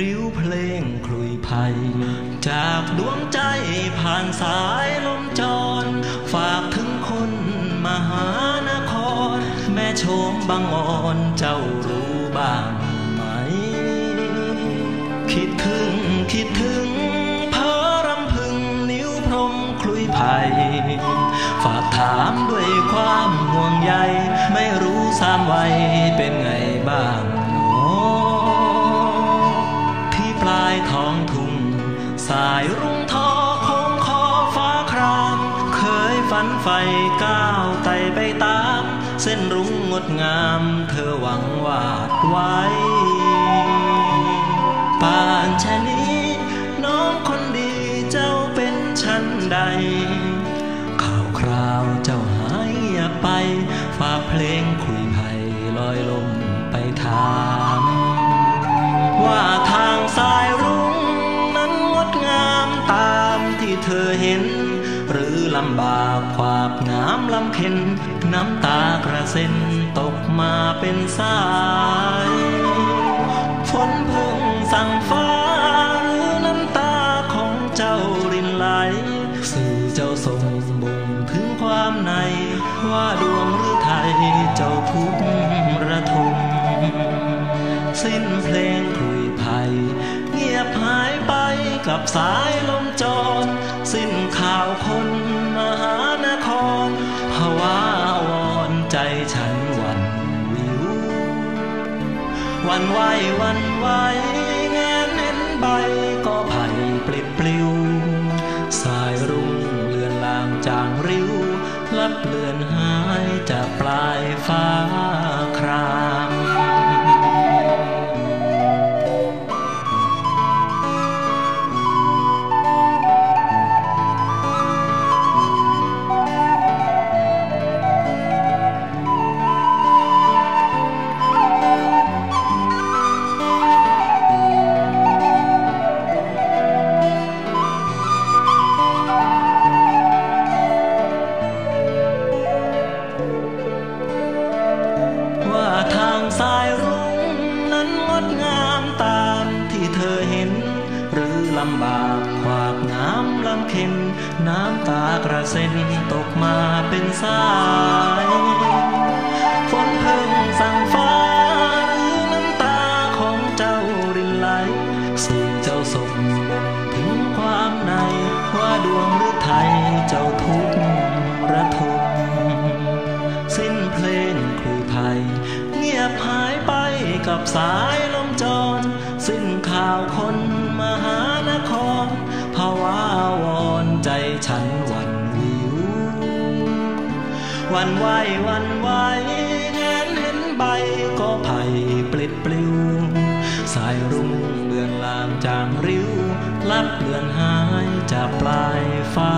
ริ้วเพลงคลุยภัยจากดวงใจผ่านสายลมจร ฝากถึงคนมหานคร แม่โชมบางอ่อนเจ้ารู้บ้างไหม คิดถึงคิดถึงเพอรำพึงนิ้วพรมคลุยภัยฝากถามด้วยความห่วงใย ไม่รู้สามวัยเป็นไงบ้างายท้องทุ่ง สายรุ่งทอคงคอฟ้าคราม เคยฝันไฟก้าวไต่ไปตาม เส้นรุ่งงดงาม เธอหวังวาดไว้ป่านชะนี้ น้องคนดีเจ้าเป็นชั้นใด ข่าวคราวเจ้าหายไปฝากเพลงคุยไผ่ลอยลมไปถาม เธอเห็น หรือลำบากความงามลำเค็นน้ำตากระเซ็นตกมาเป็นสายฝนพิ่งสั่งฟ้าหรือน้ำตาของเจ้ารินไหลสื่อเจ้าส่งบ่งถึงความใน ว่าดวงหรือไทยเจ้าทุกระทมสิ้นเพลงคลุ กับสายลมจร สิ้นข่าวคนมหานครภาวะวอนใจฉันวันวิว วันไหววันไหวแงนเห็นใบก็ไผ่ปลิดปลิว สายรุ่งเลือนลางจางริ้วลับเลือนหายจากปลายฟ้าครามำบากขวากน้ำลำเค็นน้ำตากระเซ็นตกมาเป็นสาย ฝนเพิ่งสั่งฟ้าน้ำตาของเจ้ารินไหลสู่เจ้าส่งบ่งถึงความใน ว่าดวงหรือไทยเจ้าทุกข์ระทมสิ้นเพลงคลุยภัยเงียบหายไปกับสาย วันไหววันไหวแงนเห็นใบก็ไผ่ปลิดปลิว สายรุ่งเลือนลางจางริ้วลับเลือนหายจากปลายฟ้า